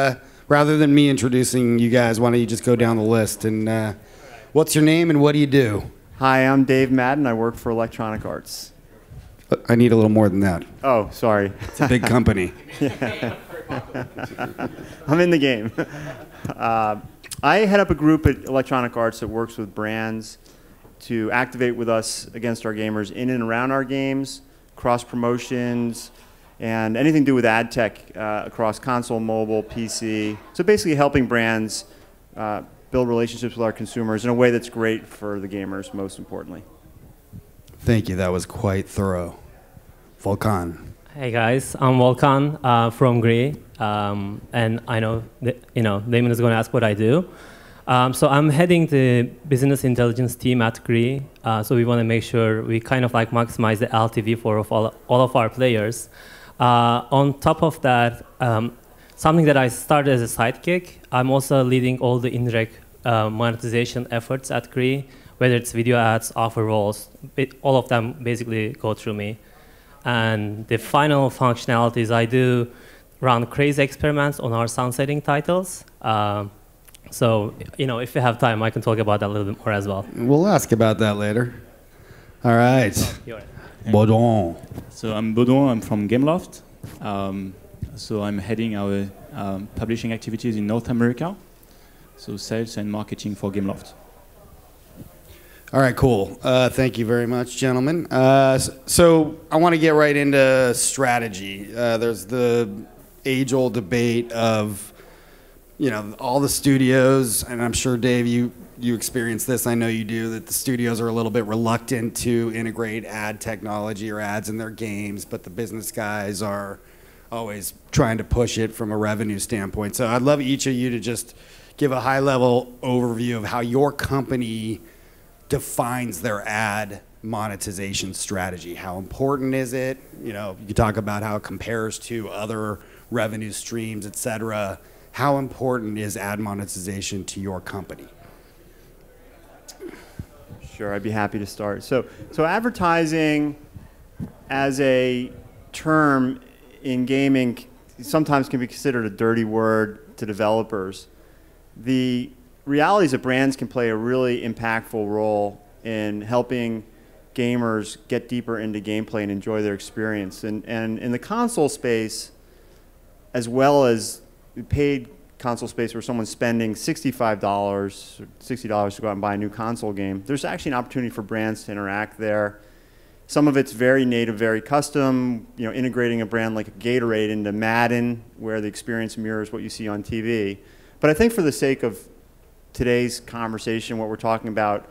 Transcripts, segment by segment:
Uh, rather than me introducing you guys, why don't you just go down the list and uh, what's your name and what do you do? Hi, I'm Dave Madden. I work for Electronic Arts. I need a little more than that. Oh, sorry. It's a big company. I'm in the game. Uh, I head up a group at Electronic Arts that works with brands to activate with us against our gamers in and around our games, cross promotions, and anything to do with ad tech uh, across console, mobile, PC. So basically helping brands uh, build relationships with our consumers in a way that's great for the gamers, most importantly. Thank you. That was quite thorough. Volkan. Hey guys, I'm Volkan uh, from Gree, um, and I know that, you know Damon is going to ask what I do. Um, so I'm heading the business intelligence team at Gree. Uh, so we want to make sure we kind of like maximize the LTV for of all, all of our players. Uh, on top of that, um, something that I started as a sidekick, I'm also leading all the indirect uh, monetization efforts at Gree, whether it's video ads, offer walls, it, all of them basically go through me. And the final functionalities I do run crazy experiments on our sunsetting titles. Um, so, you know, if you have time, I can talk about that a little bit more as well. We'll ask about that later. All right. Oh, Baudouin. So I'm Baudouin, I'm from Gameloft. Um, so I'm heading our um, publishing activities in North America. So sales and marketing for Gameloft. All right, cool. Uh, thank you very much, gentlemen. Uh, so I want to get right into strategy. Uh, there's the age-old debate of, you know, all the studios, and I'm sure Dave, you you experience this. I know you do. That the studios are a little bit reluctant to integrate ad technology or ads in their games, but the business guys are always trying to push it from a revenue standpoint. So I'd love each of you to just give a high-level overview of how your company defines their ad monetization strategy. How important is it? You know, you talk about how it compares to other revenue streams, et cetera. How important is ad monetization to your company? Sure, I'd be happy to start. So, so advertising as a term in gaming sometimes can be considered a dirty word to developers. The reality is that brands can play a really impactful role in helping gamers get deeper into gameplay and enjoy their experience. And, and in the console space, as well as paid console space where someone's spending $65 or $60 to go out and buy a new console game, there's actually an opportunity for brands to interact there. Some of it's very native, very custom, you know, integrating a brand like Gatorade into Madden, where the experience mirrors what you see on TV. But I think for the sake of today's conversation, what we're talking about,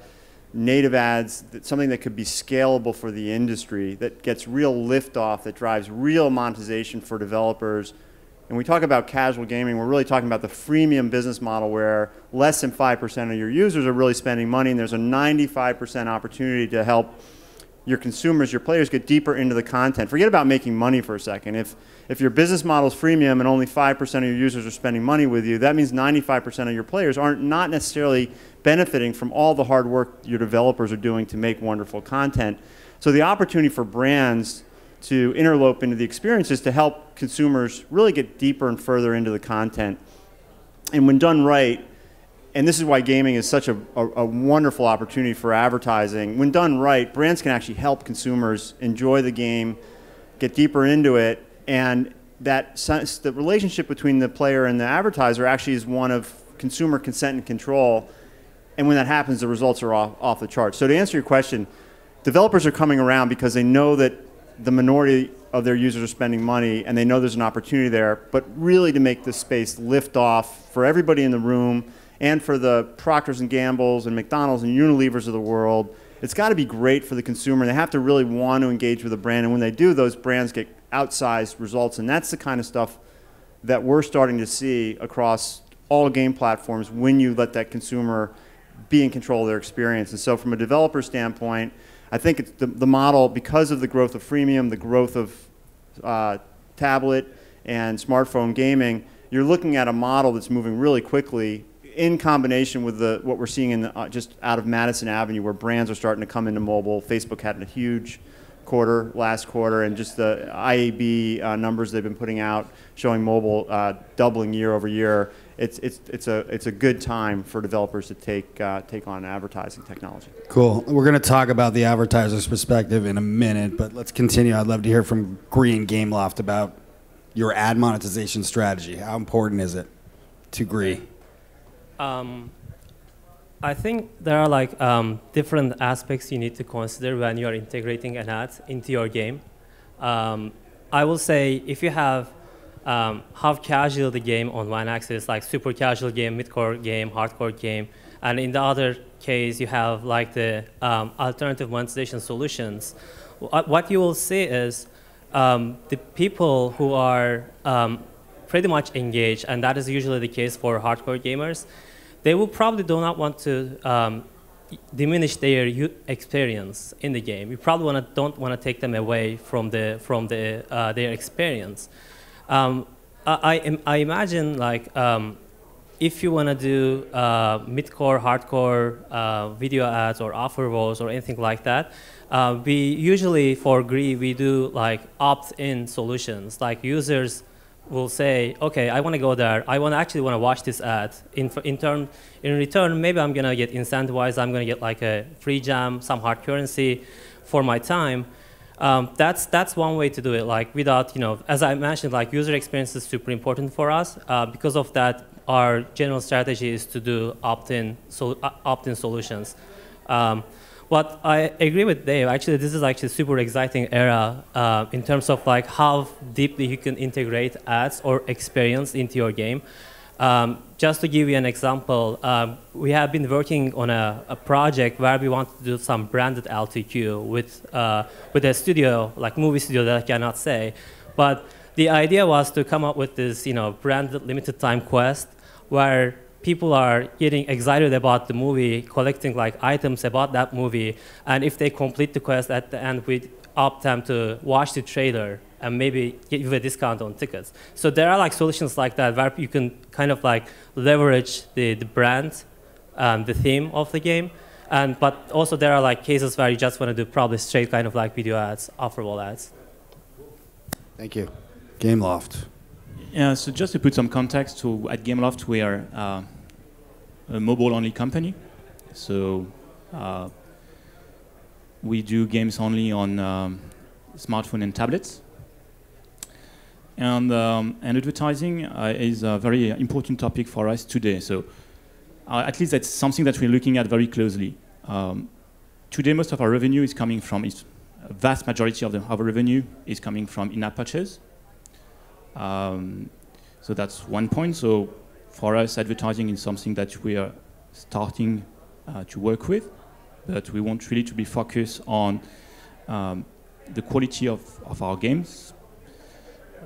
native ads, that something that could be scalable for the industry, that gets real liftoff, that drives real monetization for developers. And we talk about casual gaming, we're really talking about the freemium business model where less than 5% of your users are really spending money, and there's a 95% opportunity to help your consumers, your players get deeper into the content. Forget about making money for a second. If, if your business model is freemium and only 5% of your users are spending money with you, that means 95% of your players aren't not necessarily benefiting from all the hard work your developers are doing to make wonderful content. So the opportunity for brands to interlope into the experience is to help consumers really get deeper and further into the content. And when done right, and this is why gaming is such a, a, a, wonderful opportunity for advertising. When done right, brands can actually help consumers enjoy the game, get deeper into it, and that sense, the relationship between the player and the advertiser actually is one of consumer consent and control. And when that happens, the results are off, off the charts. So to answer your question, developers are coming around because they know that the minority of their users are spending money and they know there's an opportunity there, but really to make this space lift off for everybody in the room and for the Procters and Gambles and McDonald's and Unilevers of the world. It's got to be great for the consumer. They have to really want to engage with the brand, and when they do, those brands get outsized results, and that's the kind of stuff that we're starting to see across all game platforms when you let that consumer be in control of their experience. And so, from a developer standpoint, I think it's the, the model, because of the growth of freemium, the growth of uh, tablet and smartphone gaming, you're looking at a model that's moving really quickly in combination with the, what we're seeing in the, uh, just out of Madison Avenue, where brands are starting to come into mobile. Facebook had a huge quarter, last quarter, and just the IAB uh, numbers they've been putting out showing mobile uh, doubling year over year. It's, it's, it's, a, it's a good time for developers to take, uh, take on advertising technology. Cool. We're going to talk about the advertiser's perspective in a minute, but let's continue. I'd love to hear from Green Gameloft about your ad monetization strategy. How important is it to Gree? Um, I think there are like um, different aspects you need to consider when you are integrating an ad into your game. Um, I will say if you have um, how casual the game on one axis, like super casual game, mid-core game, hardcore game, and in the other case you have like the um, alternative monetization solutions. What you will see is um, the people who are um, pretty much engaged, and that is usually the case for hardcore gamers they will probably do not want to um, diminish their experience in the game. You probably wanna, don't want to take them away from, the, from the, uh, their experience. Um, I, I, imagine like um, if you want to do uh, mid-core, hardcore uh, video ads or offer walls or anything like that, uh, we usually for Gree we do like opt-in solutions. Like users will say, okay, I want to go there. I want actually want to watch this ad. In, in, turn, in return, maybe I'm going to get incentivized. I'm going to get like a free jam, some hard currency for my time. Um, that's, that's one way to do it. Like without, you know, as I mentioned, like user experience is super important for us. Uh, because of that, our general strategy is to do opt-in so, uh, opt-in solutions. Um, but I agree with Dave. Actually, this is actually a super exciting era uh, in terms of like how deeply you can integrate ads or experience into your game. Um, just to give you an example, um, we have been working on a, a, project where we want to do some branded LTQ with, uh, with a studio, like movie studio that I cannot say. But the idea was to come up with this you know, branded limited time quest where people are getting excited about the movie, collecting like items about that movie, and if they complete the quest at the end, we opt them to watch the trailer and maybe give a discount on tickets. So there are like solutions like that where you can kind of like leverage the, the brand, um, the theme of the game, and but also there are like cases where you just want to do probably straight kind of like video ads, offer wall ads. Thank you. Gameloft. Yeah, so just to put some context, so at Gameloft we are uh, a mobile-only company. So uh, we do games only on um, smartphone and tablets. And, um, and advertising uh, is a very important topic for us today. So uh, at least that's something that we're looking at very closely. Um, today, most of our revenue is coming from, a vast majority of, the, our revenue is coming from in-app purchase. Um, so that's one point. So for us, advertising is something that we are starting uh, to work with, but we want really to be focused on um, the quality of, of our games.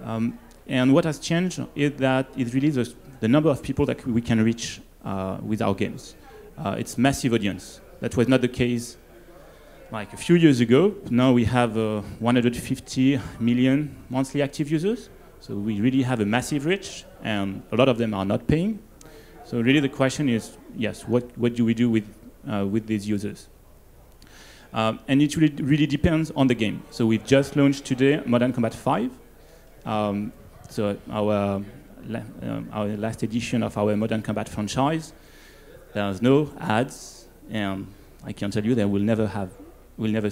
Um, and what has changed is that it really the, the number of people that we can reach uh, with our games. Uh, it's massive audience. That was not the case like a few years ago. Now we have uh, 150 million monthly active users. So we really have a massive reach, and a lot of them are not paying. So really the question is, yes, what, what do we do with, uh, with these users? Um, and it really, really depends on the game. So we've just launched today Modern Combat 5. Um, so our, um, our last edition of our Modern Combat franchise. There's no ads, and I can tell you that we'll never have, we'll never,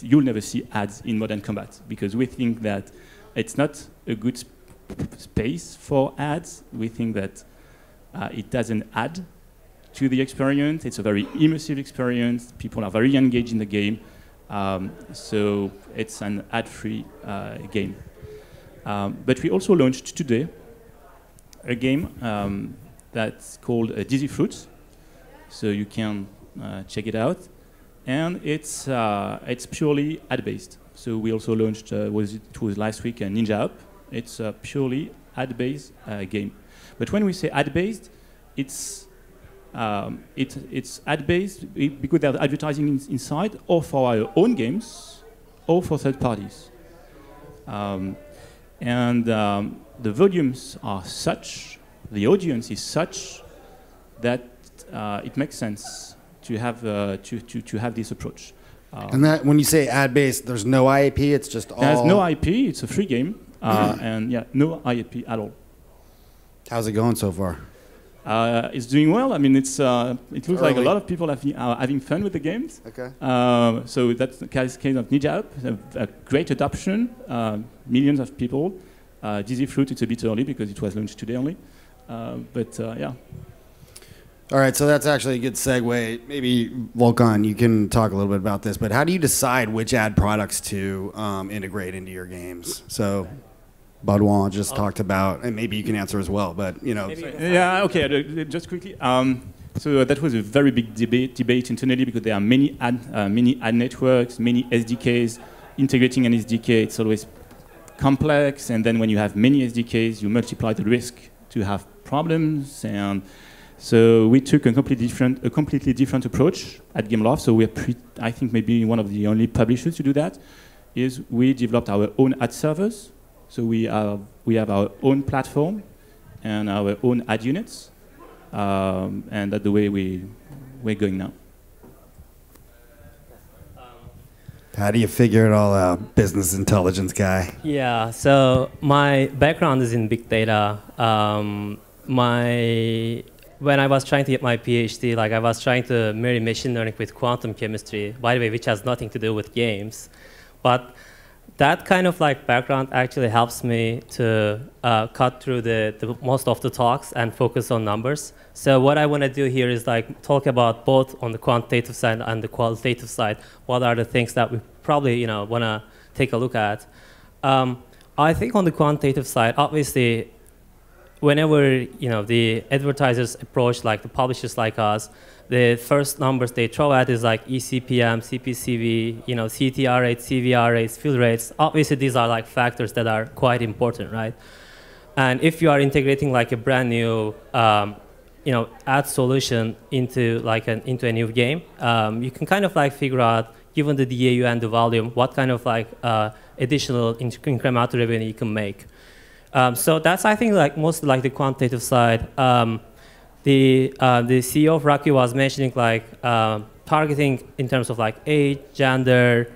you'll never see ads in Modern Combat because we think that it's not a good sp space for ads. We think that uh, it doesn't add to the experience. It's a very immersive experience. People are very engaged in the game. Um, so it's an ad-free uh, game. Um, but we also launched today a game um, that's called uh, Dizzy Fruits. So you can uh, check it out. And it's, uh, it's purely ad-based. So we also launched, uh, was it, it, was last week, a Ninja Up. It's a purely ad-based uh, game. But when we say ad-based, it's um, it, it's ad-based because there's advertising in, inside, or for our own games, or for third parties. Um, and um, the volumes are such, the audience is such, that uh, it makes sense to have, uh, to, to, to have this approach. And that when you say ad based, there's no IAP. It's just all. there's no IP. It's a free game, uh, and yeah, no IAP at all. How's it going so far? Uh, it's doing well. I mean, it's uh, it looks like a lot of people have, are having fun with the games. Okay. Uh, so that's the case case of Ninja Up, a, a great adoption, uh, millions of people. Uh, Dizzy Fruit, it's a bit early because it was launched today only. Uh, but uh, yeah, All right, so that's actually a good segue. Maybe Volkan, you can talk a little bit about this, but how do you decide which ad products to um, integrate into your games? So, Baudouin just talked about, and maybe you can answer as well. But you know, Yeah, okay, uh, just quickly. Um, so that was a very big debate, debate internally because there are many ad, uh, many ad networks, many SDKs. Integrating an SDK, it's always complex, and then when you have many SDKs, you multiply the risk to have problems. And so we took a completely different, a completely different approach at Gameloft. So we're, pre- I think, maybe one of the only publishers to do that. Is we developed our own ad servers. So we have we have our own platform and our own ad units, um, and that's the way we we're going now. how do you figure it all out, business intelligence guy? Yeah, so my background is in big data. Um, my when I was trying to get my PhD, like I was trying to marry machine learning with quantum chemistry. By the way, which has nothing to do with games, but that kind of like background actually helps me to uh, cut through the, the most of the talks and focus on numbers. So what I want to do here is like talk about both on the quantitative side and the qualitative side. What are the things that we probably you know want to take a look at? Um, I think on the quantitative side, obviously, whenever you know the advertisers approach like the publishers like us, the first numbers they throw at is like eCPM, CPCV, you know, CTR rates, CVR rates, fill rates. Obviously, these are like factors that are quite important, right? And if you are integrating like a brand new, um, you know, ad solution into like an into a new game, um, you can kind of like figure out, given the DAU and the volume, what kind of like uh, additional inc- incremental revenue you can make. Um, so that's I think like most like the quantitative side. Um, the uh, the CEO of Rocky was mentioning like um targeting in terms of like age, gender,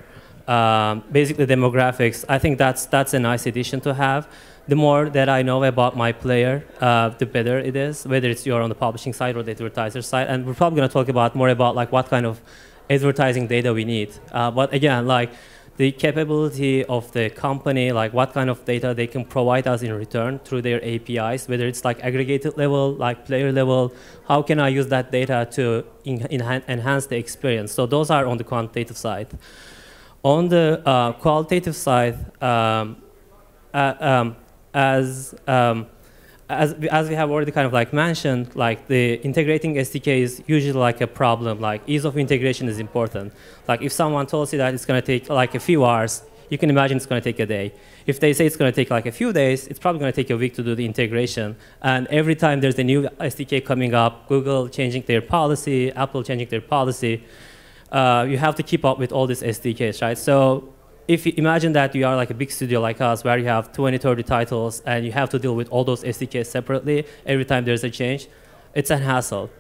um, basically demographics. I think that's that's a nice addition to have. The more that I know about my player, uh, the better it is. Whether it's you're on the publishing side or the advertiser side, and we're probably going to talk about more about like what kind of advertising data we need. Uh, but again, like the capability of the company, like what kind of data they can provide us in return through their APIs, whether it's like aggregated level, like player level, how can I use that data to en- enhance the experience? So those are on the quantitative side. On the uh, qualitative side, um, uh, um, as um, as we, as we have already kind of like mentioned, like the integrating SDK is usually like a problem. Like ease of integration is important. Like if someone tells you that it's going to take like a few hours, you can imagine it's going to take a day. If they say it's going to take like a few days, it's probably going to take a week to do the integration. And every time there's a new SDK coming up, Google changing their policy, Apple changing their policy, uh, you have to keep up with all these SDKs, right? So if you imagine that you are like a big studio like us where you have 20, 30 titles and you have to deal with all those SDKs separately every time there's a change, it's a hassle.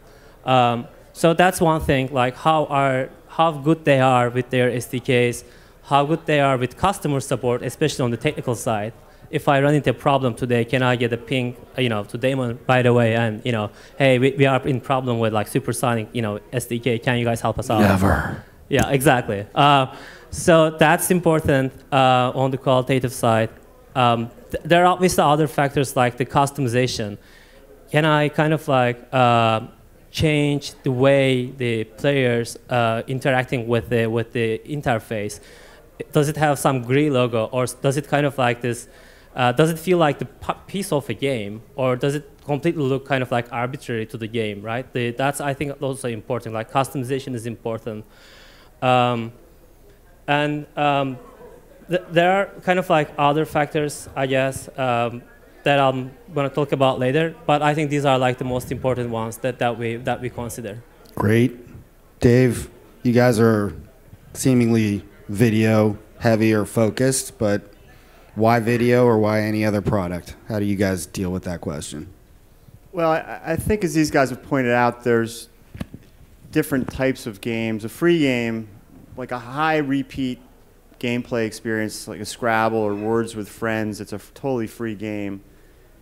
Um, so that's one thing, like how are how good they are with their SDKs, how good they are with customer support, especially on the technical side. If I run into a problem today, can I get a ping, you know, to Damon right away and you know, hey, we, we are in problem with like supersonic, you know, SDK. Can you guys help us out? Never. Yeah, exactly. Uh, so that's important uh, on the qualitative side. Um, th- there are obviously other factors like the customization. Can I kind of like uh, change the way the players uh, interacting with the with the interface? Does it have some gray logo, or does it kind of like this? Uh, does it feel like the piece of a game, or does it completely look kind of like arbitrary to the game? Right. The, that's I think also important. Like customization is important. Um, and um, th- there are kind of like other factors, I guess, um, that I'm going to talk about later. But I think these are like the most important ones that, that we that we consider. Great. Dave, you guys are seemingly video heavy or focused, but why video or why any other product? How do you guys deal with that question? Well, I, I think as these guys have pointed out, there's different types of games. A free game, like a high repeat gameplay experience, like a Scrabble or Words with Friends, it's a totally free game.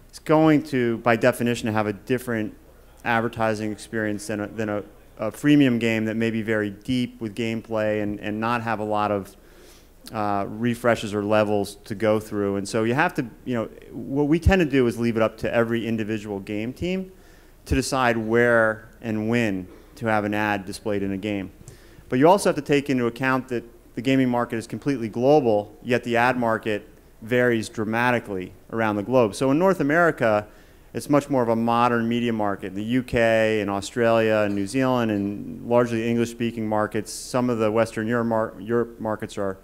It's going to, by definition, have a different advertising experience than a, than a, a freemium game that may be very deep with gameplay and, and not have a lot of uh, refreshes or levels to go through. And so you have to, you know, what we tend to do is leave it up to every individual game team to decide where and when to have an ad displayed in a game. But you also have to take into account that the gaming market is completely global, yet the ad market varies dramatically around the globe. So in North America, it's much more of a modern media market. The UK and Australia and New Zealand and largely English-speaking markets, some of the Western Europe, markets are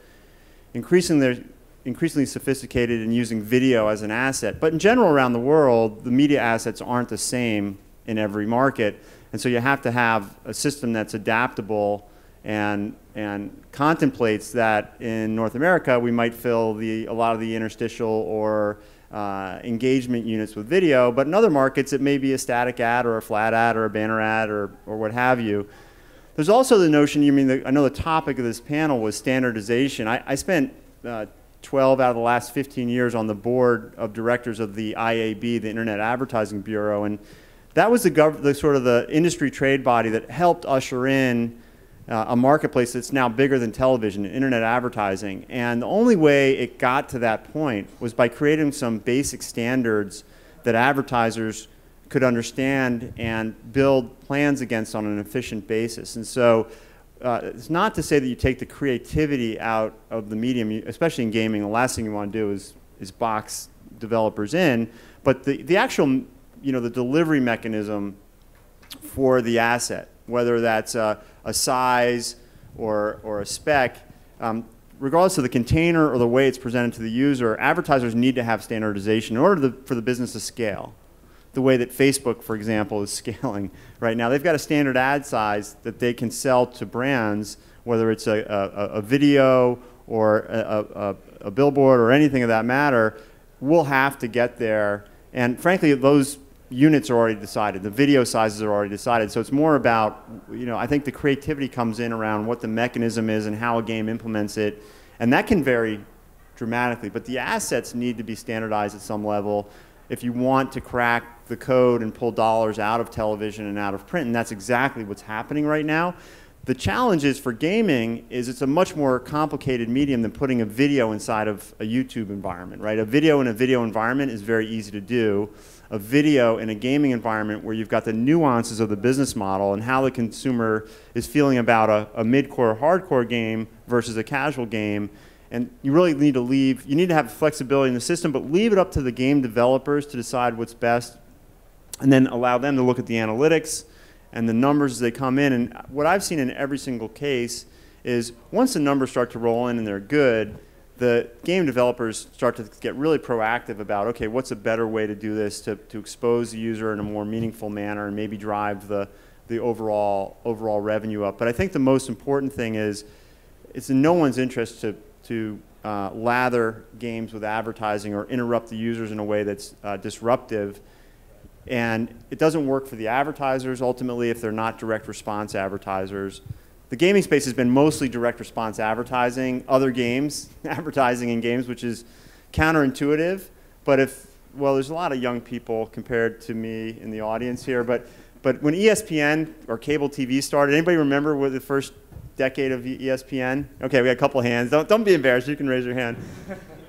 increasingly, increasingly sophisticated in using video as an asset. But in general around the world, the media assets aren't the same in every market. And so you have to have a system that's adaptable and, and contemplates that in North America we might fill the, a lot of the interstitial or uh, engagement units with video, but in other markets it may be a static ad or a flat ad or a banner ad or, or what have you. There's also the notion, you mean, the, I know the topic of this panel was standardization. I, I spent uh, 12 out of the last 15 years on the board of directors of the IAB, the Internet Advertising Bureau, and that was the, the sort of the industry trade body that helped usher in uh, a marketplace that's now bigger than television, and internet advertising. And the only way it got to that point was by creating some basic standards that advertisers could understand and build plans against on an efficient basis. And so uh, it's not to say that you take the creativity out of the medium, especially in gaming. The last thing you want to do is, is box developers in. But the, the actual, you know, the delivery mechanism for the asset, whether that's a, a size or, or a spec, um, regardless of the container or the way it's presented to the user, advertisers need to have standardization in order to, for the business to scale the way that Facebook, for example, is scaling right now. They've got a standard ad size that they can sell to brands, whether it's a, a, a video or a, a, billboard or anything of that matter, we'll have to get there. And frankly, those units are already decided. The video sizes are already decided. So it's more about, you know, I think the creativity comes in around what the mechanism is and how a game implements it. And that can vary dramatically. But the assets need to be standardized at some level if you want to crack the code and pull dollars out of television and out of print, and that's exactly what's happening right now. The challenge is for gaming is it's a much more complicated medium than putting a video inside of a YouTube environment, right? A video in a video environment is very easy to do. A video in a gaming environment where you've got the nuances of the business model and how the consumer is feeling about a, a mid-core hardcore game versus a casual game and you really need to leave, you need to have flexibility in the system, but leave it up to the game developers to decide what's best and then allow them to look at the analytics and the numbers as they come in. And what I've seen in every single case is once the numbers start to roll in and they're good, the game developers start to get really proactive about, okay, what's a better way to do this to, to expose the user in a more meaningful manner and maybe drive the, the overall, overall revenue up. But I think the most important thing is it's in no one's interest to to uh, lather games with advertising or interrupt the users in a way that's uh, disruptive. And it doesn't work for the advertisers ultimately if they're not direct response advertisers. The gaming space has been mostly direct response advertising, other games, advertising in games, which is counterintuitive. But if, well, there's a lot of young people compared to me in the audience here, but, but when ESPN or cable TV started, anybody remember what the first decade of ESPN? Okay, we got a couple hands. Don't, don't be embarrassed. You can raise your hand.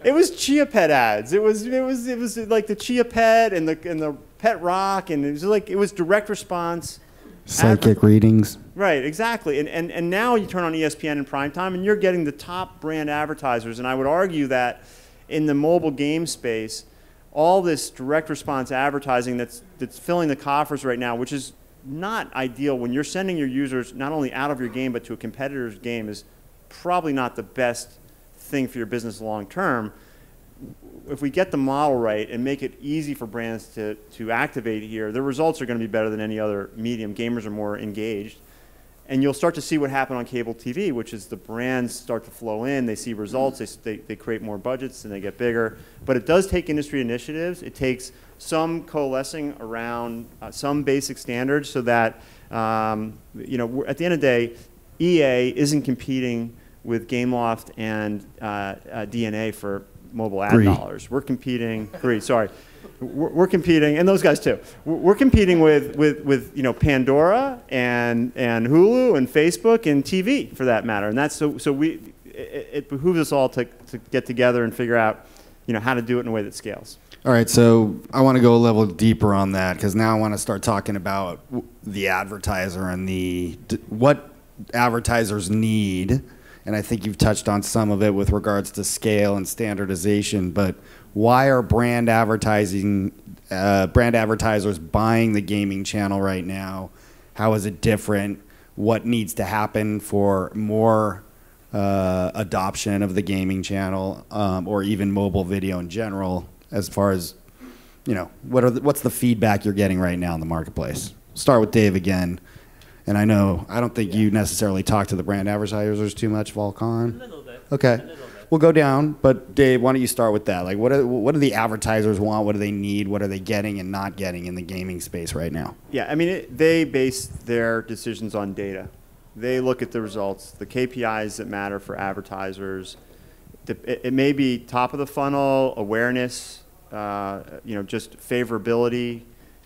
It was Chia Pet ads. It was it was it was like the Chia Pet and the and the Pet Rock and it was like it was direct response. Psychic readings. Right, exactly. And, and and now you turn on ESPN in prime time and you're getting the top brand advertisers. And I would argue that in the mobile game space, all this direct response advertising that's that's filling the coffers right now, which is not ideal when you're sending your users not only out of your game but to a competitor's game is probably not the best thing for your business long term. If we get the model right and make it easy for brands to, to activate here, the results are going to be better than any other medium. Gamers are more engaged. And you'll start to see what happened on cable TV, which is the brands start to flow in, they see results, they, they, they create more budgets, and they get bigger. But it does take industry initiatives. It takes some coalescing around uh, some basic standards so that, um, you know, at the end of the day, EA isn't competing with GameLoft and uh, uh, DNA for mobile ad Agree. dollars. We're competing. Agree. Sorry. We're, we're competing, and those guys too. We're we're competing with, with, with you know Pandora and and Hulu and Facebook and TV for that matter. And that's so so we it, it behooves us all to, to get together and figure out you know how to do it in a way that scales. All right, so I want to go a level deeper on that because now I want to start talking about the advertiser and the what advertisers need. And I think you've touched on some of it with regards to scale and standardization. But why are brand advertising, uh, brand advertisers buying the gaming channel right now? How is it different? What needs to happen for more uh, adoption of the gaming channel um, or even mobile video in general as far as you know what are the, what's the feedback you're getting right now in the marketplace start with dave again and i know i don't think you necessarily talk to the brand advertisers too much Volkan. A little bit. okay. We'll go down but dave why don't you start with that? Like what, are, what do the advertisers want? What do they need? What are they getting and not getting in the gaming space right now? Yeah, I mean, it, they base their decisions on data. They look at the results, the KPIs that matter for advertisers. It, it may be top of the funnel awareness, uh, you know, just favorability,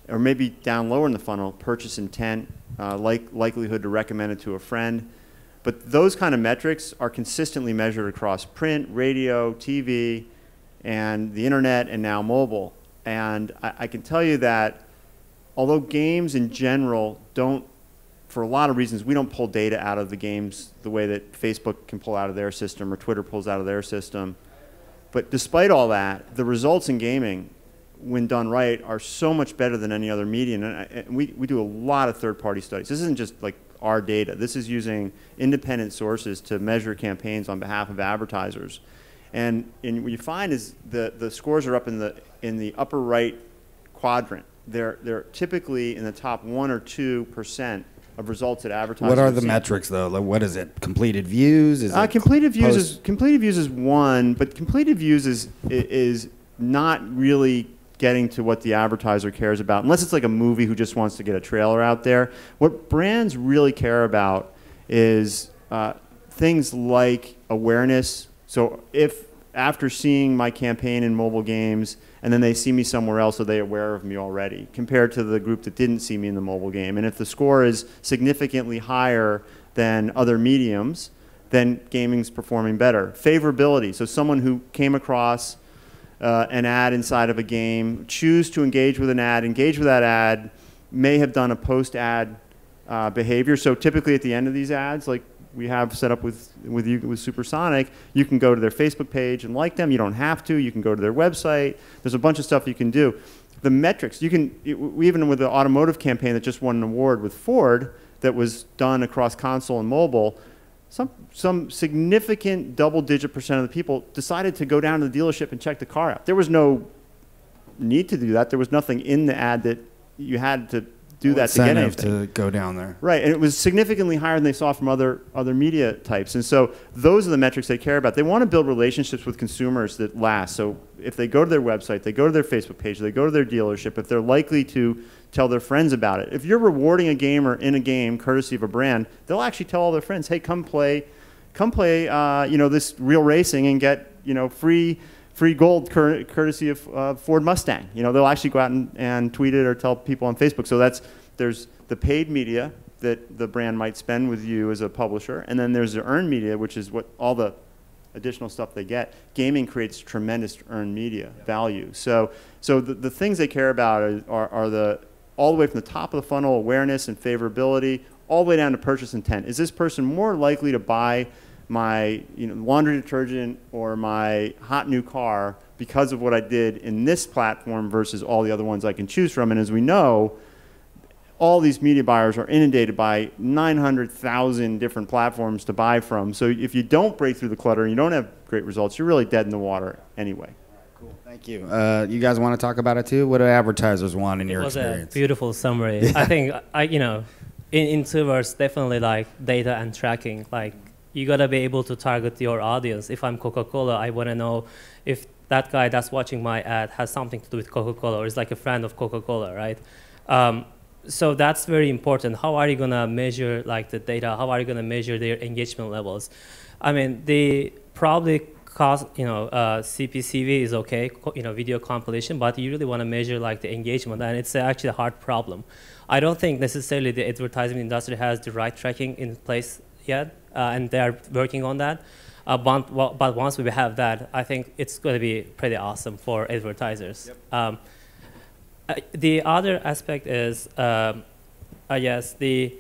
or maybe down lower in the funnel, purchase intent, uh, like likelihood to recommend it to a friend. But those kind of metrics are consistently measured across print, radio, TV, and the internet, and now mobile. And I, I can tell you that although games in general don't, for a lot of reasons, we don't pull data out of the games the way that Facebook can pull out of their system or Twitter pulls out of their system. But despite all that, the results in gaming, when done right, are so much better than any other medium. And, I, and we, we do a lot of third party studies. This isn't just like our data, this is using independent sources to measure campaigns on behalf of advertisers. And, and what you find is the, the scores are up in the, in the upper right quadrant. They're, they're typically in the top 1 or 2% of results that advertisers what are the metrics though like what is it completed views is Uh, completed views is completed views is one, but completed views is is not really getting to what the advertiser cares about, unless it's like a movie who just wants to get a trailer out there. What brands really care about is uh, things like awareness. So if after seeing my campaign in mobile games and then they see me somewhere else, are they aware of me already compared to the group that didn't see me in the mobile game? And if the score is significantly higher than other mediums, then gaming's performing better. Favorability, so someone who came across uh, an ad inside of a game, choose to engage with an ad, engage with that ad, may have done a post-ad uh, behavior. So typically at the end of these ads, like we have set up with, with you with Supersonic, you can go to their Facebook page and like them. You don't have to. You can go to their website. There's a bunch of stuff you can do. The metrics, you can, even with the automotive campaign that just won an award with Ford that was done across console and mobile, some, some significant double digit percent of the people decided to go down to the dealership and check the car out. There was no need to do that. There was nothing in the ad that you had to do that to get anything. to go down there Right, and it was significantly higher than they saw from other other media types. And so those are the metrics they care about. They want to build relationships with consumers that last. So if they go to their website, they go to their Facebook page, they go to their dealership, if they're likely to tell their friends about it. If you're rewarding a gamer in a game courtesy of a brand, they'll actually tell all their friends, "Hey, come play come play uh, you know this real racing and get, you know, free free gold cour- courtesy of uh, Ford Mustang. You know, they'll actually go out and, and tweet it or tell people on Facebook. So that's there's the paid media that the brand might spend with you as a publisher, and then there's the earned media, which is what all the additional stuff they get. Gaming creates tremendous earned media value. So so the, the things they care about are, are, are the all the way from the top of the funnel awareness and favorability all the way down to purchase intent. Is this person more likely to buy my you know, laundry detergent or my hot new car because of what I did in this platform versus all the other ones I can choose from? And as we know, all these media buyers are inundated by 900,000 different platforms to buy from. So if you don't break through the clutter and you don't have great results, you're really dead in the water anyway. Cool. Thank you. Uh, you guys want to talk about it too? What do advertisers want in It your was a experience? beautiful summary. I think I, you know, in, in two words, definitely like data and tracking. Like you gotta be able to target your audience. If I'm Coca-Cola, I want to know if that guy that's watching my ad has something to do with Coca-Cola or is like a friend of Coca-Cola, right? Um, so that's very important. How are you gonna measure like the data? How are you gonna measure their engagement levels? I mean, they probably cost, you know, uh, CPCV is okay, you know, video completion, but you really want to measure like the engagement, and it's actually a hard problem. I don't think necessarily the advertising industry has the right tracking in place yet, uh, and they are working on that. Uh, but, well, but, once we have that, I think it's going to be pretty awesome for advertisers. Yep. Um, uh, the other aspect is, um, I guess, the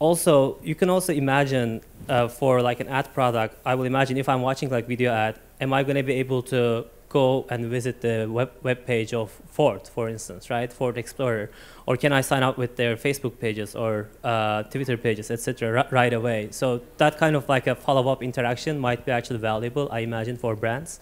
also you can also imagine uh, for like an ad product. I will imagine if I'm watching like video ad, am I going to be able to go and visit the web, web page of Ford, for instance, right? Ford Explorer, or can I sign up with their Facebook pages or uh, Twitter pages, etc., right away? So that kind of like a follow-up interaction might be actually valuable, I imagine, for brands.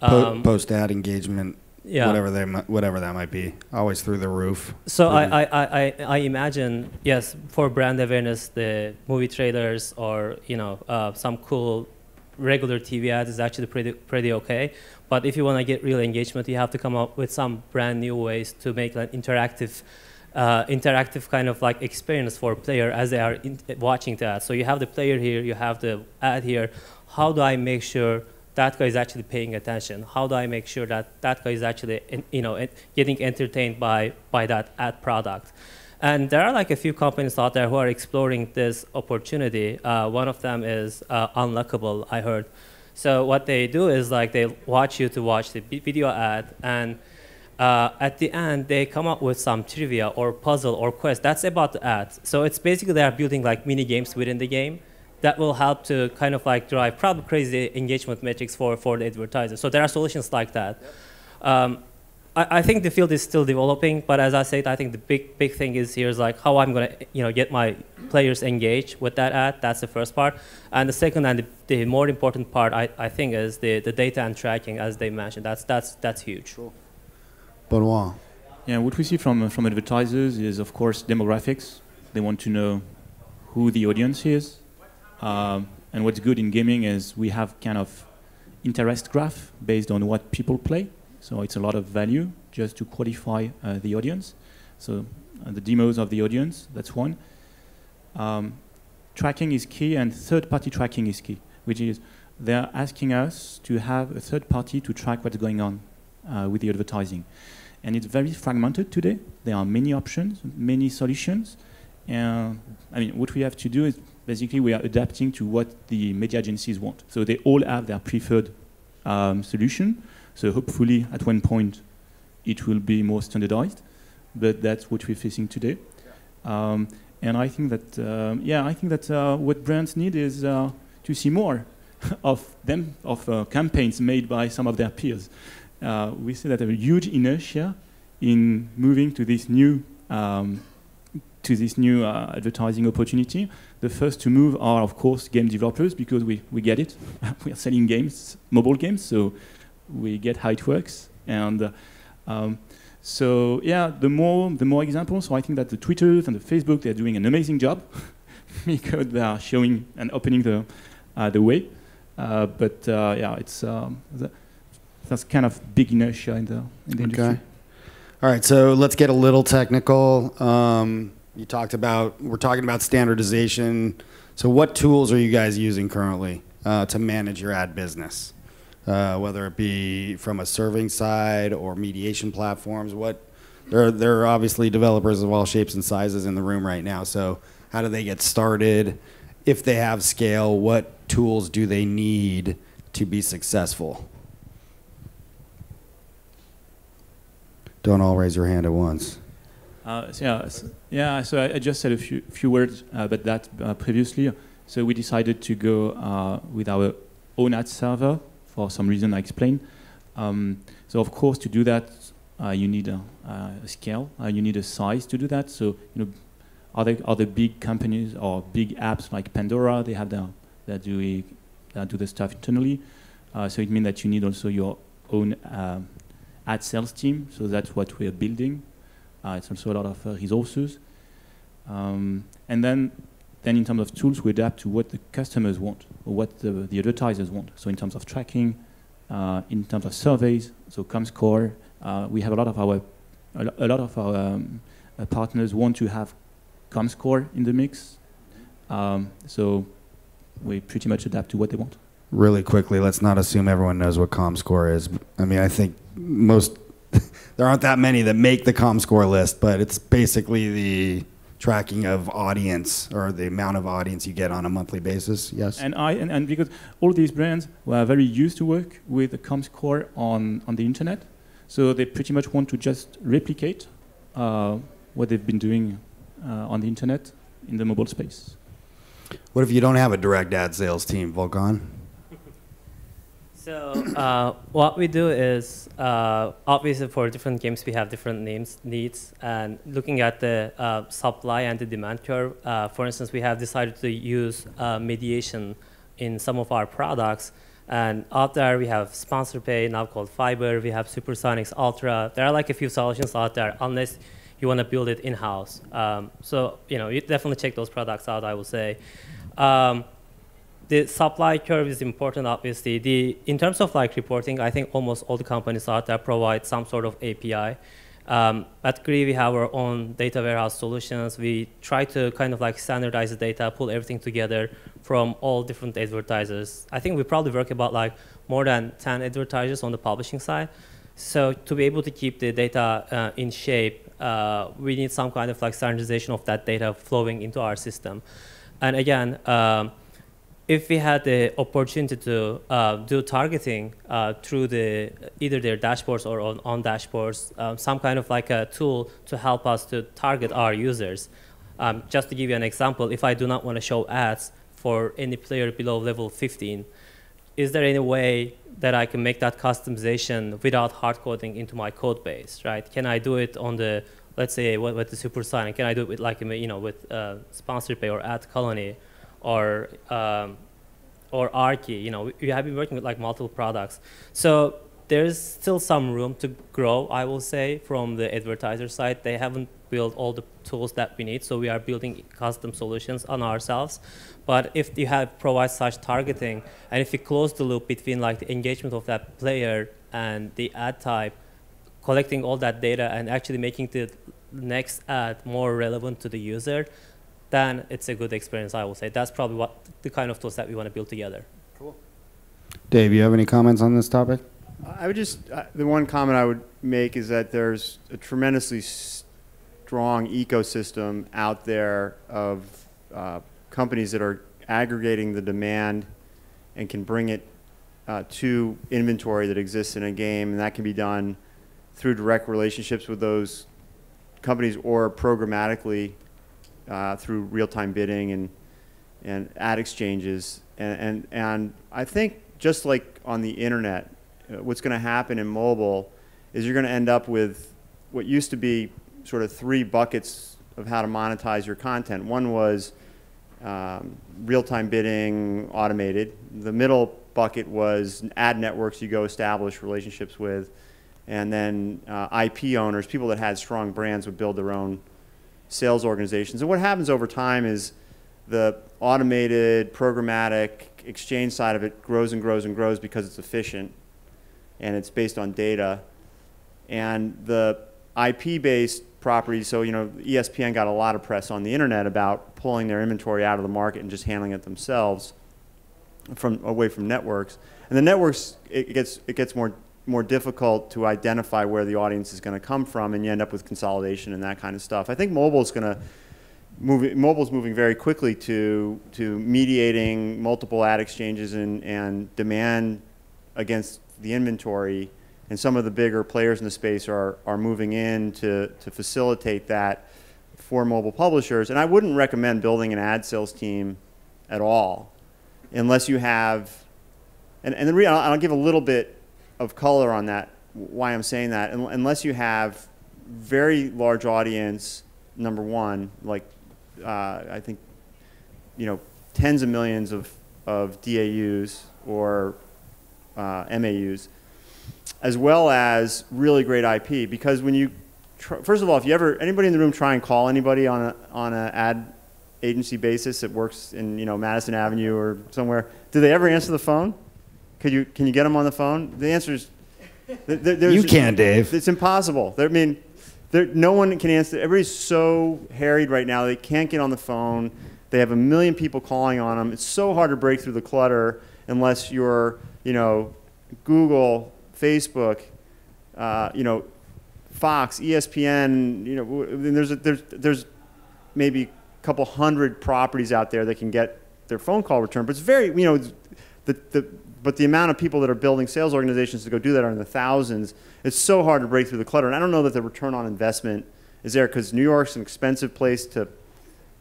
Um, Post ad engagement yeah. whatever they whatever that might be, always through the roof. So I, I, I, I imagine yes for brand awareness, the movie trailers or you know uh, some cool regular TV ads is actually pretty pretty okay. But if you want to get real engagement, you have to come up with some brand new ways to make an interactive. Uh, interactive kind of like experience for a player as they are watching that. So you have the player here, you have the ad here. How do I make sure that guy is actually paying attention? How do I make sure that that guy is actually, you know, getting entertained by, by that ad product? And there are like a few companies out there who are exploring this opportunity. Uh, one of them is uh, Unlockable, I heard. So what they do is like they watch you to watch the video ad, and uh, at the end they come up with some trivia or puzzle or quest. That's about the ad. So it's basically they are building like mini games within the game that will help to kind of like drive probably crazy engagement metrics for, for the advertiser. So there are solutions like that. Yep. Um, I, I, think the field is still developing, but as I said, I think the big big thing is here is like how I'm gonna you know get my players engaged with that ad. That's the first part, and the second and the, the more important part I, I think is the, the data and tracking, as they mentioned. That's that's that's huge. Cool. Benoit. Yeah, what we see from from advertisers is of course demographics. They want to know who the audience is, um, and what's good in gaming is we have kind of interest graph based on what people play. So it's a lot of value just to qualify uh, the audience. So uh, the demos of the audience, that's one. Um, tracking is key, and third-party tracking is key, which is they're asking us to have a third party to track what's going on uh, with the advertising. And it's very fragmented today. There are many options, many solutions. And I mean, what we have to do is basically we are adapting to what the media agencies want. So they all have their preferred um, solution. So hopefully at one point it will be more standardized, but that's what we're facing today. Um, and I think that, um, yeah, I think that uh, what brands need is uh, to see more of them, of uh, campaigns made by some of their peers. Uh, we see that a huge inertia in moving to this new um, to this new uh, advertising opportunity. The first to move are, of course, game developers because we, we get it. we are selling games, mobile games, so we get how it works. And um, so, yeah, the more the more examples. So I think that the Twitters and the Facebook they're doing an amazing job because they are showing and opening the uh, the way. Uh, but uh, yeah, it's um, the, that's kind of big inertia in the in the okay. industry. All right, so let's get a little technical. Um, you talked about we're talking about standardization. So, what tools are you guys using currently uh, to manage your ad business? Uh, whether it be from a serving side or mediation platforms, what there there are obviously developers of all shapes and sizes in the room right now. So, how do they get started? If they have scale, what tools do they need to be successful? Don't all raise your hand at once. Uh, so yeah, so, yeah. So I, I, just said a few few words uh, about that uh, previously. So we decided to go uh, with our own ad server for some reason I explained. Um, so of course, to do that, uh, you need a, a scale. Uh, you need a size to do that. So you know, other other big companies or big apps like Pandora, they have their that do that do the stuff internally. so it means that you need also your own ad sales team. So that's what we are building. Uh, it's also a lot of uh, resources. Um, and then, then in terms of tools, we adapt to what the customers want or what the, the advertisers want. So in terms of tracking, uh, in terms of surveys, so ComScore, uh, we have a lot of our a, lot of our um, uh, partners want to have ComScore in the mix. Um, so we pretty much adapt to what they want. Really quickly, let's not assume everyone knows what ComScore is. I mean, I think most there aren't that many that make the ComScore list, but it's basically the tracking of audience or the amount of audience you get on a monthly basis. Yes. And I and, and because all these brands were very used to work with the ComScore on on the internet, so they pretty much want to just replicate uh, what they've been doing uh, on the internet in the mobile space. What if you don't have a direct ad sales team, Volkan? So uh, what we do is uh, obviously for different games we have different names needs and looking at the uh, supply and the demand curve. Uh, for instance, we have decided to use uh, mediation in some of our products. And out there we have Sponsor Pay now called Fyber. We have Supersonics Ultra. There are like a few solutions out there unless you want to build it in-house. Um, so you know you definitely check those products out. I would say. Um, the supply curve is important, obviously. The, in terms of like reporting, I think almost all the companies out there provide some sort of API. Um, at Gree, we have our own data warehouse solutions. We try to kind of like standardize the data, pull everything together from all different advertisers. I think we probably work about like more than 10 advertisers on the publishing side. So to be able to keep the data uh, in shape, uh, we need some kind of like standardization of that data flowing into our system. And again, um, if we had the opportunity to uh, do targeting uh, through the either their dashboards or on, on dashboards, um, some kind of like a tool to help us to target our users. Um, just to give you an example, if I do not want to show ads for any player below level 15, is there any way that I can make that customization without hard coding into my code base, right? Can I do it on the, let's say, with, the Supersonic? Can I do it with like, you know, with uh, Sponsor Pay or AdColony? Or um, or Archie. You know, we have been working with like multiple products. So there's still some room to grow, I will say, from the advertiser side. They haven't built all the tools that we need, so we are building custom solutions on ourselves. But if you have provide such targeting, and if you close the loop between like the engagement of that player and the ad type, collecting all that data and actually making the next ad more relevant to the user, then it's a good experience, I will say. That's probably what the kind of tools that we want to build together. Cool. Dave, you have any comments on this topic? I would just, uh, the one comment I would make is that there's a tremendously strong ecosystem out there of uh, companies that are aggregating the demand and can bring it uh, to inventory that exists in a game, and that can be done through direct relationships with those companies or programmatically uh, through real-time bidding and and ad exchanges. And, and, and I think just like on the internet, uh, what's going to happen in mobile is you're going to end up with what used to be sort of three buckets of how to monetize your content. One was um, real-time bidding, automated. The middle bucket was ad networks you go establish relationships with, and then uh, IP owners, people that had strong brands would build their own sales organizations. And what happens over time is the automated, programmatic exchange side of it grows and grows and grows because it's efficient and it's based on data. And the IP-based properties, so you know, ESPN got a lot of press on the internet about pulling their inventory out of the market and just handling it themselves from away from networks. And the networks, it gets it gets more more difficult to identify where the audience is going to come from, and you end up with consolidation and that kind of stuff. I think mobile is going to move. Mobile is moving very quickly to to mediating multiple ad exchanges and and demand against the inventory. And some of the bigger players in the space are are moving in to to facilitate that for mobile publishers. And I wouldn't recommend building an ad sales team at all, unless you have. And, and the re- I'll give a little bit of color on that, why I'm saying that, unless you have very large audience, number one, like uh, I think, you know, tens of millions of, of DAUs or uh, MAUs, as well as really great IP. Because when you, first of all, if you ever, anybody in the room try and call anybody on a, on an ad agency basis that works in, you know, Madison Avenue or somewhere, do they ever answer the phone? Could you, can you get them on the phone? The answer is, there, you can, Dave. It's impossible. I mean, there, no one can answer. Everybody's so harried right now. They can't get on the phone. They have a million people calling on them. It's so hard to break through the clutter unless you're, you know, Google, Facebook, uh, you know, Fox, ESPN. You know, there's a, there's there's maybe a couple hundred properties out there that can get their phone call returned. But it's very, you know, the the but the amount of people that are building sales organizations to go do that are in the thousands. It's so hard to break through the clutter. And I don't know that the return on investment is there because New York's an expensive place to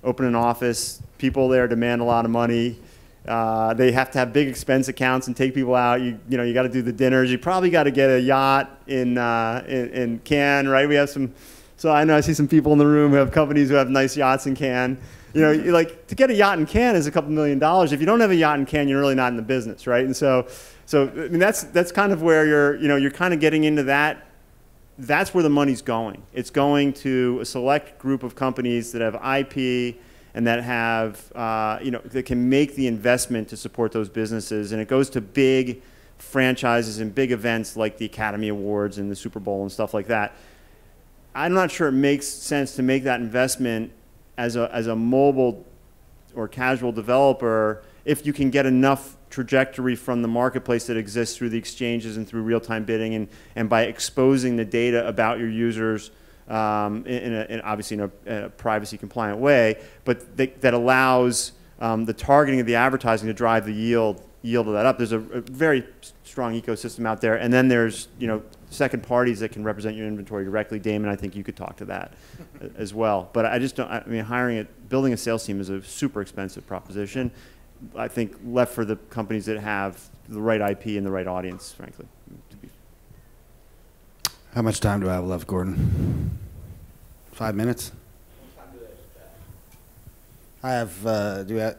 open an office. People there demand a lot of money. Uh, they have to have big expense accounts and take people out. You, you know, you got to do the dinners. You probably got to get a yacht in, uh, in, in Cannes, right? We have some, so I know I see some people in the room who have companies who have nice yachts in Cannes. You know, like to get a yacht in Cannes is a couple million dollars. If you don't have a yacht in Cannes, you're really not in the business, right? And so, so I mean, that's that's kind of where you're, you know, you're kind of getting into that. That's where the money's going. It's going to a select group of companies that have IP and that have, uh, you know, that can make the investment to support those businesses. And it goes to big franchises and big events like the Academy Awards and the Super Bowl and stuff like that. I'm not sure it makes sense to make that investment as a, as a mobile or casual developer if you can get enough trajectory from the marketplace that exists through the exchanges and through real-time bidding and, and by exposing the data about your users um, in, a, in, obviously in a, a, privacy compliant way, but they, that allows um, the targeting of the advertising to drive the yield yield of that up. There's a, a, very strong ecosystem out there, and then there's you know second parties that can represent your inventory directly. Damon, I think you could talk to that as well. But I just don't. I mean, hiring it, building a sales team is a super expensive proposition. I think left for the companies that have the right IP and the right audience, frankly. How much time do I have left, Gordon? Five minutes. I have. Uh, do I?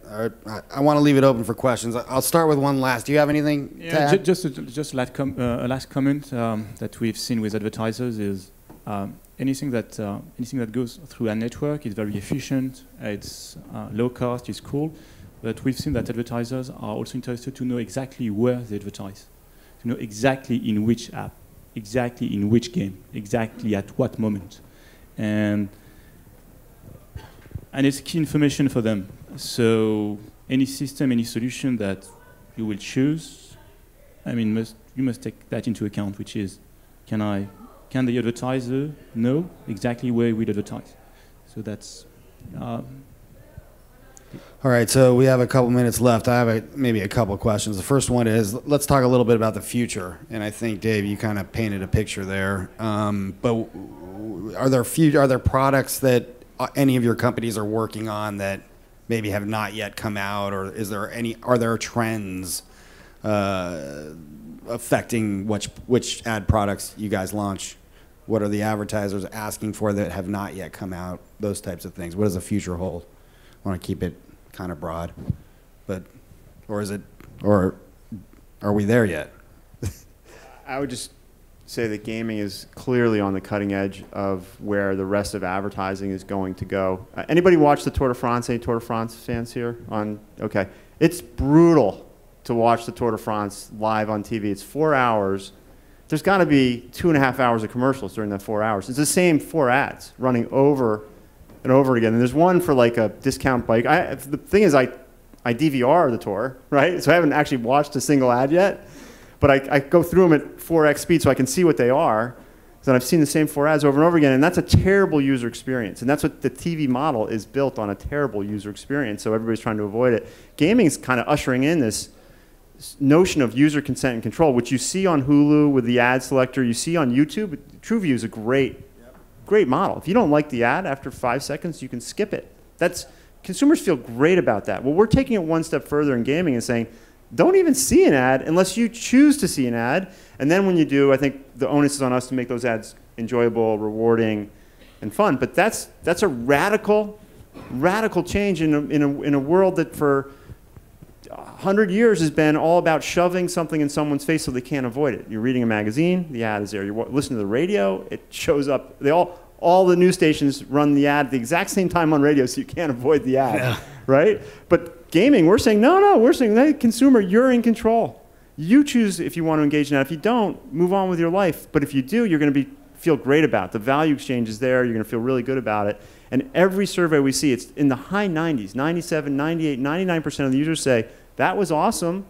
I, I want to leave it open for questions. I'll start with one last. Do you have anything? Yeah, just just last com uh, a last comment um, that we've seen with advertisers is um, anything that uh, anything that goes through a network is very efficient. It's uh, low cost. It's cool, but we've seen that advertisers are also interested to know exactly where they advertise, to know exactly in which app, exactly in which game, exactly at what moment, and and it's key information for them. So any system, any solution that you will choose, I mean, must, you must take that into account, which is, can I, can the advertiser know exactly where we'd advertise? So that's. Uh, all right, so we have a couple minutes left. I have a, maybe a couple questions. The first one is let's talk a little bit about the future. And I think Dave, you kind of painted a picture there. Um, but are there few, are there products that any of your companies are working on that maybe have not yet come out, or is there any? Are there trends uh, affecting which which ad products you guys launch? What are the advertisers asking for that have not yet come out? Those types of things. What does the future hold? I want to keep it kind of broad, but or is it or are we there yet? I would just say that gaming is clearly on the cutting edge of where the rest of advertising is going to go. Uh, anybody watch the Tour de France? Any Tour de France fans here? On okay, it's brutal to watch the Tour de France live on TV. It's four hours. There's got to be two and a half hours of commercials during that four hours. It's the same four ads running over and over again. And there's one for like a discount bike. I, the thing is, I I DVR the tour, right? So I haven't actually watched a single ad yet but I, I go through them at 4x speed so I can see what they are. Then I've seen the same four ads over and over again, and that's a terrible user experience. And that's what the TV model is built on a terrible user experience. So everybody's trying to avoid it. Gaming is kind of ushering in this notion of user consent and control, which you see on Hulu with the ad selector, you see on YouTube. TrueView is a great, great model. If you don't like the ad after five seconds, you can skip it. That's consumers feel great about that. Well, we're taking it one step further in gaming and saying don't even see an ad unless you choose to see an ad. And then when you do, I think the onus is on us to make those ads enjoyable, rewarding, and fun. But that's, that's a radical, radical change in a, in, a, in a world that for 100 years has been all about shoving something in someone's face so they can't avoid it. You're reading a magazine, the ad is there. You listen to the radio, it shows up. They all, all the news stations run the ad at the exact same time on radio so you can't avoid the ad, yeah. right? But gaming, we're saying, no, no, we're saying, hey, consumer, you're in control. You choose if you want to engage in that. If you don't, move on with your life. But if you do, you're going to be feel great about. it. The value exchange is there. You're going to feel really good about it. And every survey we see, it's in the high 90s, 97, 98, 99% of the users say, that was awesome.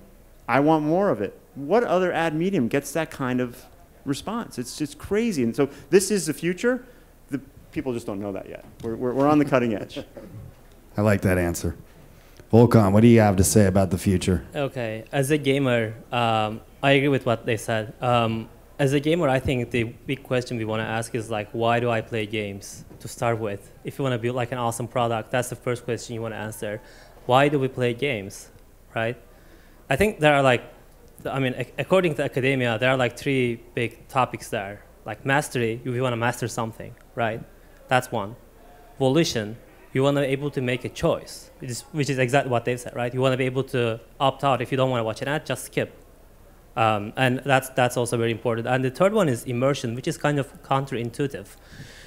I want more of it. What other ad medium gets that kind of response? It's just crazy. And so this is the future. The people just don't know that yet. We're, we're, we're on the cutting edge. I like that answer. Volkan, what do you have to say about the future? Okay, as a gamer, um, I agree with what they said. Um, as a gamer, I think the big question we want to ask is like, why do I play games to start with? If you want to build like an awesome product, that's the first question you want to answer. Why do we play games, right? I think there are like, I mean, according to academia, there are like three big topics there. Like mastery, if you want to master something, right? That's one. Volition, you want to be able to make a choice, which is, which is exactly what they've said, right? You want to be able to opt out if you don't want to watch an ad, just skip. Um, and that's, that's also very important. And the third one is immersion, which is kind of counterintuitive.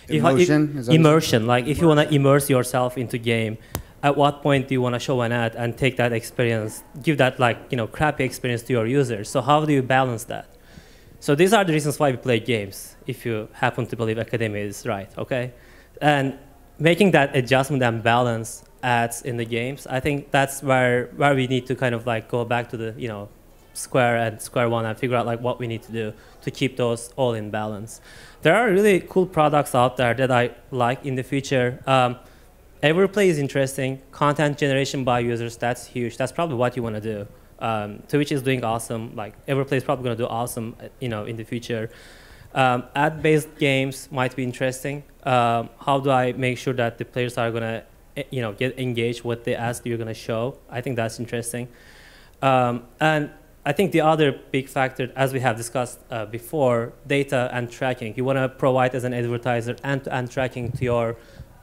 Immersion? If, immersion, like if you want to immerse yourself into game, at what point do you want to show an ad and take that experience, give that like, you know, crappy experience to your users? So how do you balance that? So these are the reasons why we play games, if you happen to believe academia is right, okay? And making that adjustment and balance ads in the games, I think that's where, where we need to kind of like go back to the, you know, square and square one and figure out like what we need to do to keep those all in balance. There are really cool products out there that I like in the future. Um, Everyplay is interesting. Content generation by users, that's huge. That's probably what you want to do. Um, Twitch is doing awesome. Like Everyplay is probably going to do awesome, you know, in the future. Um, ad-based games might be interesting. Um, how do I make sure that the players are going to, eh, you know, get engaged with the ads you're going to show? I think that's interesting. Um, and I think the other big factor, as we have discussed uh, before, data and tracking. You want to provide as an advertiser end-to-end tracking to your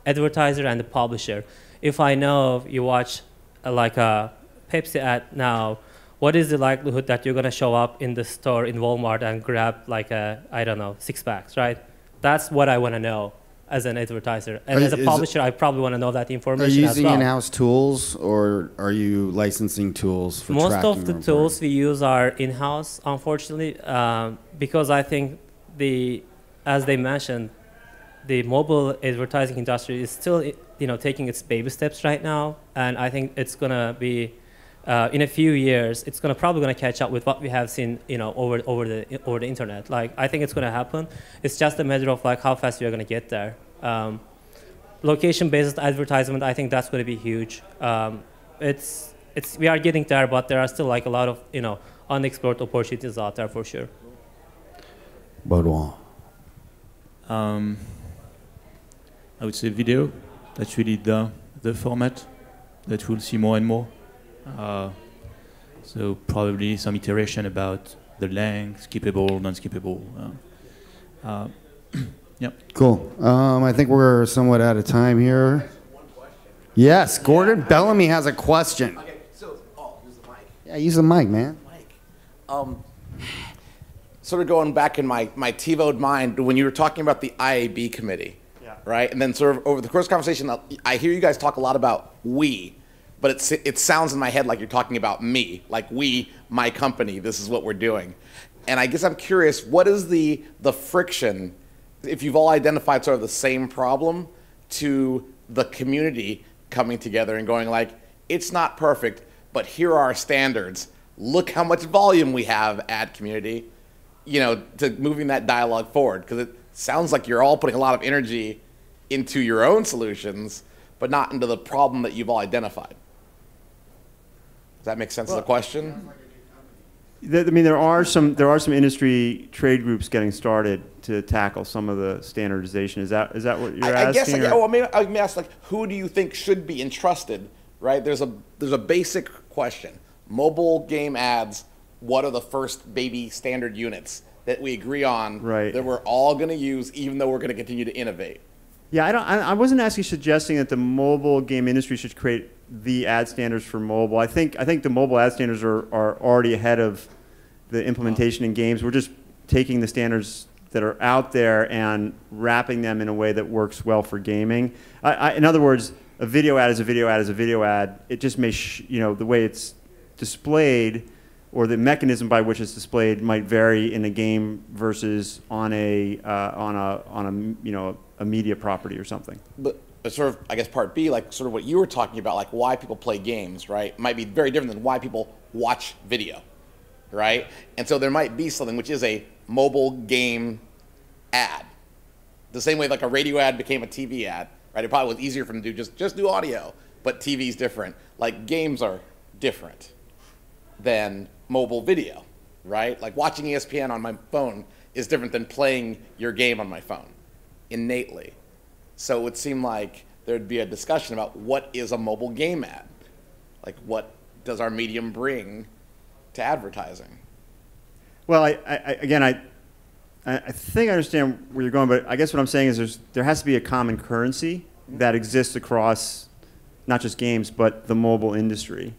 advertiser and the publisher. If I know you watch uh, like a Pepsi ad now, what is the likelihood that you're going to show up in the store in Walmart and grab like a, I don't know, six packs, right? That's what I want to know as an advertiser. And Are as a publisher, I probably want to know that information. Are you using well. in-house tools or are you licensing tools for Most of the tools we use are in-house, unfortunately, um, because I think the, as they mentioned, the mobile advertising industry is still, you know, taking its baby steps right now, and I think it's gonna be, uh, in a few years, it's gonna probably gonna catch up with what we have seen, you know, over over the over the internet. Like I think it's gonna happen. It's just a matter of like how fast we are gonna get there. Um, location-based advertisement, I think that's going to be huge. Um, it's it's we are getting there, but there are still like a lot of you know unexplored opportunities out there for sure. Baudouin. Um, I would say video. That's really the the format that we'll see more and more. Uh, so probably some iteration about the length, skippable, non-skippable. Uh, uh, Cool. Um, I think we're somewhat out of time here. Yes, Gordon Bellamy has a question. Okay, so, oh, use the mic. Yeah, use the mic, man. Mic. Um, sort of going back in my, my TiVoed mind when you were talking about the IAB committee, Yeah. right? And then sort of over the course of the conversation, I hear you guys talk a lot about we, but it, it sounds in my head like you're talking about me, like we, my company, this is what we're doing. And I guess I'm curious, what is the, the friction, if you've all identified sort of the same problem, to the community coming together and going like, it's not perfect, but here are our standards. Look how much volume we have at community, you know, to moving that dialogue forward. Because it sounds like you're all putting a lot of energy into your own solutions, but not into the problem that you've all identified. Does that make sense of the question? I mean, there are some there are some industry trade groups getting started to tackle some of the standardization. Is that is that what you're I, I guess. asking? Like, or- oh, maybe I may ask like, who do you think should be entrusted? Right? There's a there's a basic question. Mobile game ads. What are the first baby standard units that we agree on? Right. That we're all going to use, even though we're going to continue to innovate. Yeah, I don't. I, I wasn't actually suggesting that the mobile game industry should create the ad standards for mobile. I think I think the mobile ad standards are, are already ahead of the implementation in games. We're just taking the standards that are out there and wrapping them in a way that works well for gaming. I, I, in other words, a video ad is a video ad is a video ad. It just may, you know, the way it's displayed or the mechanism by which it's displayed might vary in a game versus on a uh, on a on a you know a media property or something. But sort of, I guess, part B, like sort of what you were talking about, like why people play games, right? Might be very different than why people watch video, right? And so there might be something which is a mobile game ad, the same way like a radio ad became a TV ad, right? It probably was easier for them to do just just do audio, but TV's different. Like games are different than mobile video, right? Like watching ESPN on my phone is different than playing your game on my phone innately. So it would seem like there'd be a discussion about what is a mobile game ad? Like what does our medium bring to advertising? Well, I, I, again, I, I I think I understand where you're going, but I guess what I'm saying is there's, there has to be a common currency mm-hmm. that exists across not just games, but the mobile industry.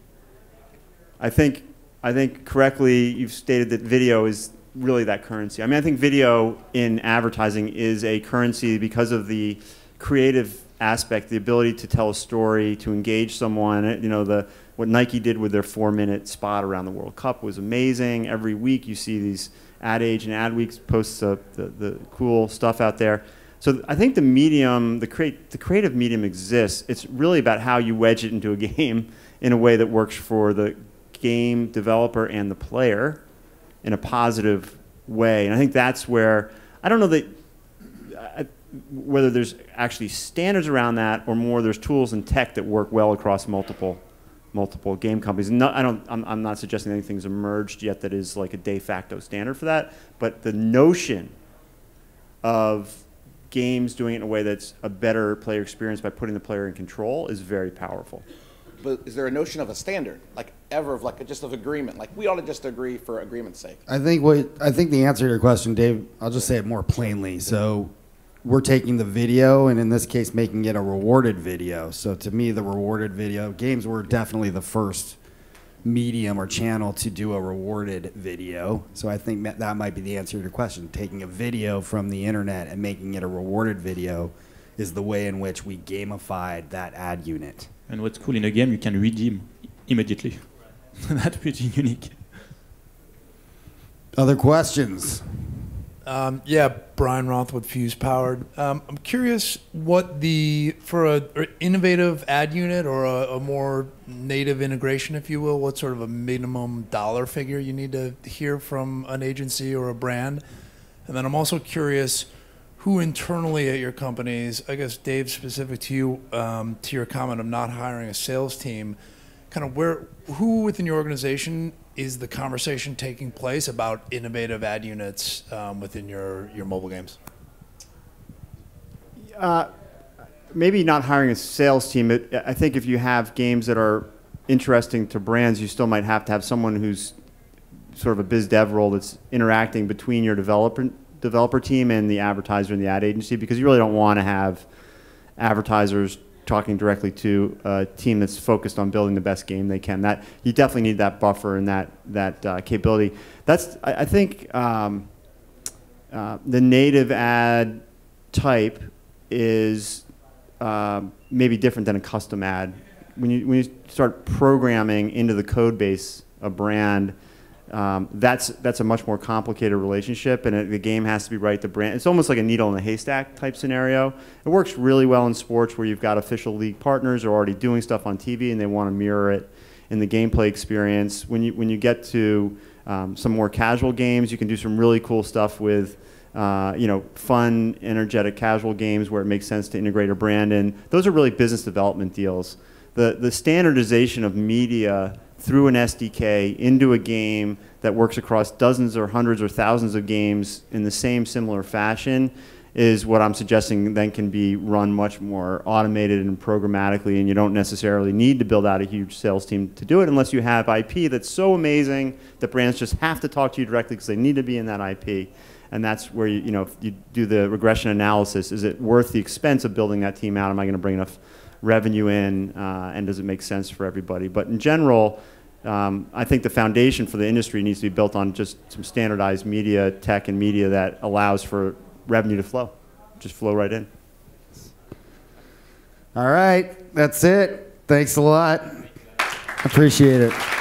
I think, I think correctly you've stated that video is really that currency. I mean, I think video in advertising is a currency because of the creative aspect, the ability to tell a story, to engage someone. Eh, you know, the what Nike did with their four-minute spot around the World Cup was amazing. Every week you see these Ad Age and Ad Weeks posts of the, the cool stuff out there. So I think the medium, the, create, the creative medium exists. It's really about how you wedge it into a game in a way that works for the game developer and the player in a positive way. And I think that's where I don't know that whether there's actually standards around that or more there's tools and tech that work well across multiple multiple game companies. No, I don't. I'm, I'm not suggesting anything's emerged yet that is like a de facto standard for that. But the notion of games doing it in a way that's a better player experience by putting the player in control is very powerful. But is there a notion of a standard, like ever, of like just of agreement? Like we ought to just agree for agreement's sake. I think what I think the answer to your question, Dave, I'll just say it more plainly. So we're taking the video and in this case making it a rewarded video. So to me the rewarded video games were definitely the first medium or channel to do a rewarded video. So I think that, that might be the answer to your question. Taking a video from the internet and making it a rewarded video is the way in which we gamified that ad unit. And what's cool in a game, you can redeem immediately. That's pretty unique. Other questions? Um, yeah, Brian Roth with Fuse Powered. Um, I'm curious what the for a or innovative ad unit or a, a more native integration, if you will, what sort of a minimum dollar figure you need to hear from an agency or a brand, and then I'm also curious who internally at your companies, I guess Dave, specific to you, um, to your comment of not hiring a sales team, kind of where who within your organization is the conversation taking place about innovative ad units um, within your, your mobile games? maybe not hiring a sales team. But I think if you have games that are interesting to brands, you still might have to have someone who's sort of a biz dev role that's interacting between your developer developer team and the advertiser and the ad agency because you really don't want to have advertisers talking directly to a team that's focused on building the best game they can. That you definitely need that buffer and that that uh, capability. That's I, I think um, uh, the native ad type is um, maybe different than a custom ad. When you when you start programming into the code base a brand, um, that's that's a much more complicated relationship, and it, the game has to be right. The brand it's almost like a needle in a haystack type scenario. It works really well in sports where you've got official league partners who are already doing stuff on TV and they want to mirror it in the gameplay experience. When you when you get to um, some more casual games, you can do some really cool stuff with uh, you know, fun, energetic, casual games where it makes sense to integrate a brand in. Those are really business development deals. The, the standardization of media through an SDK into a game that works across dozens or hundreds or thousands of games in the same similar fashion is what I'm suggesting then can be run much more automated and programmatically, and you don't necessarily need to build out a huge sales team to do it unless you have IP that's so amazing that brands just have to talk to you directly because they need to be in that IP and that's where you, you know if you do the regression analysis. Is it worth the expense of building that team out? Am I going to bring enough revenue in, uh, and does it make sense for everybody? But in general, um, I think the foundation for the industry needs to be built on just some standardized media tech and media that allows for revenue to flow, just flow right in. All right, that's it. Thanks a lot. Appreciate it.